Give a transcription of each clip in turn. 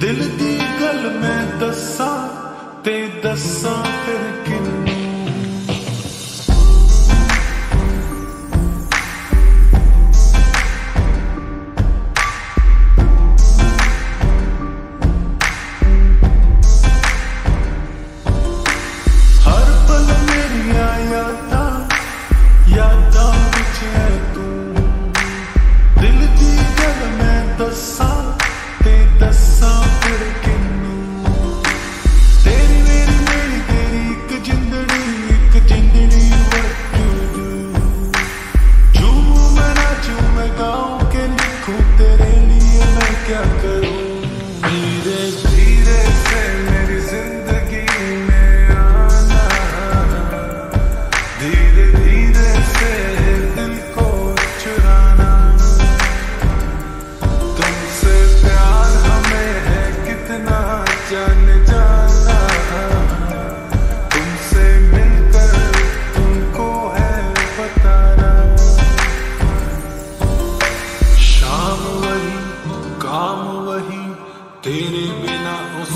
दिल की गल मैं दसा Yeah, girl. Yeah.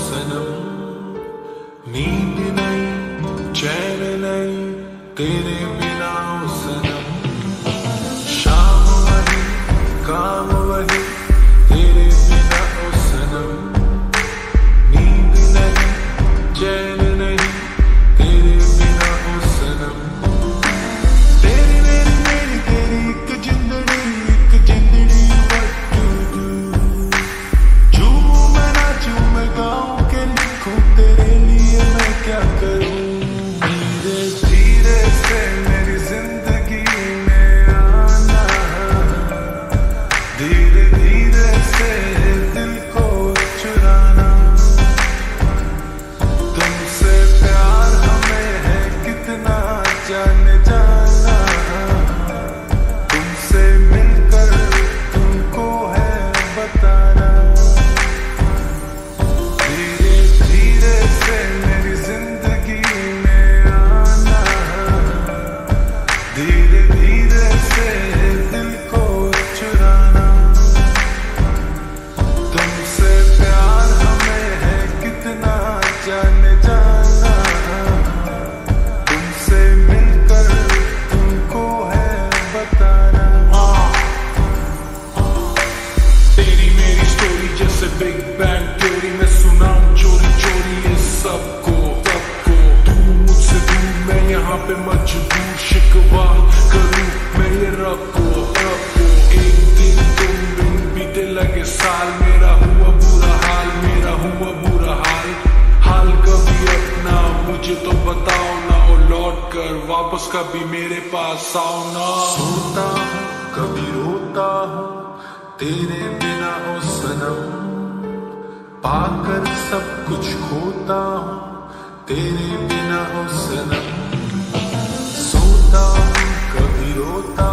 सनम नींद नहीं चैन नहीं तेरे बिना सनम शाम वही काम वही तेरे बिना धीरे धीरे से दिल को चुराना। तुमसे प्यार हमें है कितना, जाने जाना। तुमसे मिलकर तुमको है बताना। तेरी मेरी स्टोरी जैसे बिग बैंग वापस कभी मेरे पास आओ ना सोता हूँ, कभी रोता हूँ, तेरे बिना ओ सनम। पाकर सब कुछ खोता हूँ, तेरे बिना ओ सनम। सोता हूँ, कभी रोता